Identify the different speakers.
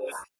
Speaker 1: Yeah.